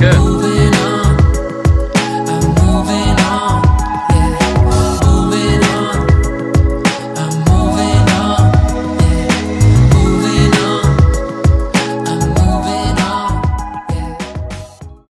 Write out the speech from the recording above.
Good.